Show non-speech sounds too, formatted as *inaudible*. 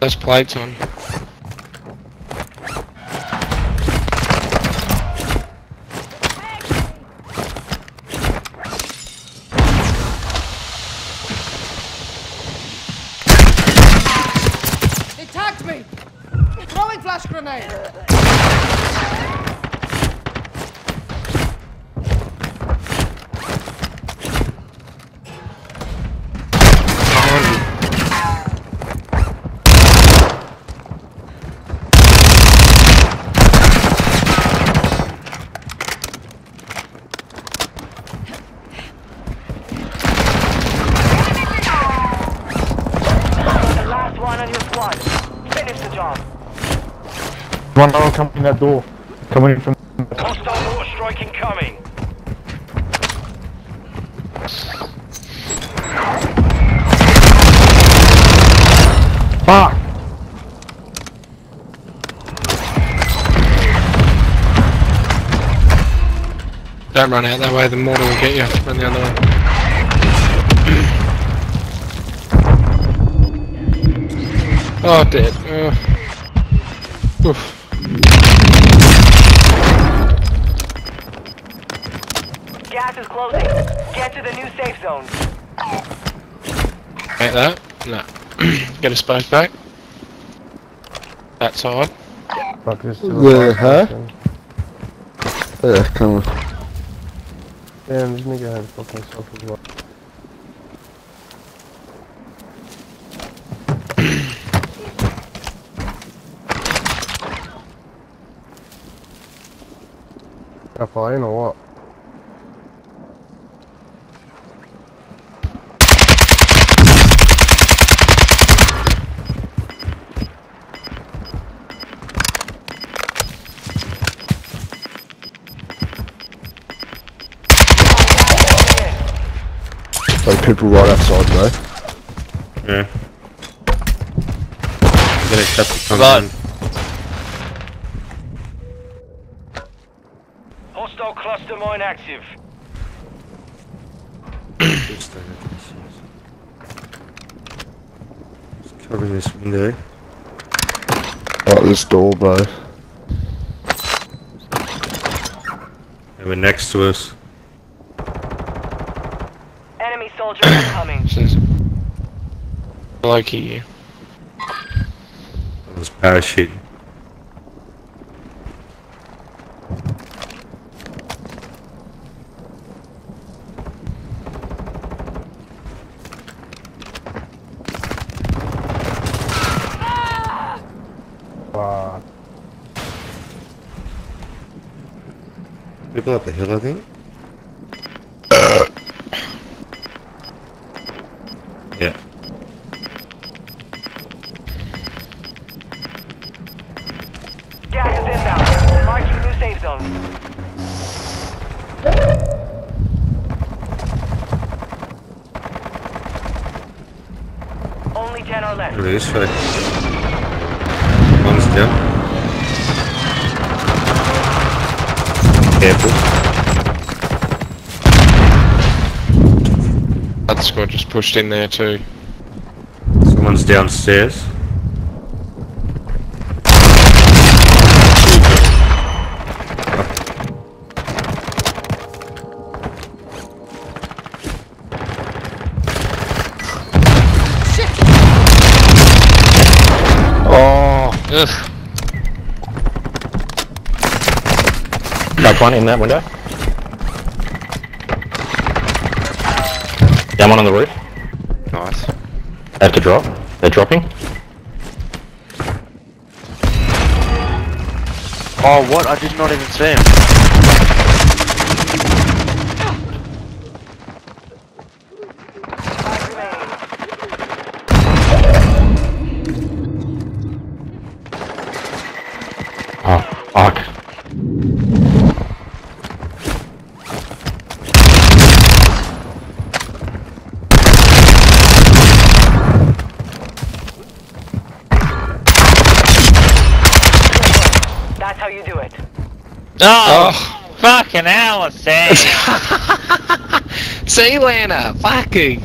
There's plates on. He tagged me! Throwing flash grenade! One more coming in that door. Coming in from. Hostile mortar strike incoming. Fuck! Don't run out that way, the mortar will get you. Run the other way. oh, dead. Uh, oof. Is closing. Get to the new safe zone. Ain't that? No. *clears throat* Get us both back. That side. Fuck this. is Yeah, huh? Oh, yeah, come on. Damn, this nigga had fucking self as well. Got flying or what? Like people right outside, bro. Yeah. Gonna accept the Right. Hostile cluster mine active. Just cover this window. Right, this door, bro. They were next to us. Soldier incoming. Says. Blokey you. It was parachute. Fuck. People up the hill, I think. Marking zone. Only 10 are left. Look at this way. One's down. Careful. That squad just pushed in there too. Someone's downstairs. Ugh. Got one in that window. Down one on the roof. Nice. They have to drop. They're dropping. Oh, what? I did not even see him. How you do it. Oh, fucking hell, I. *laughs* See, Lana, fucking.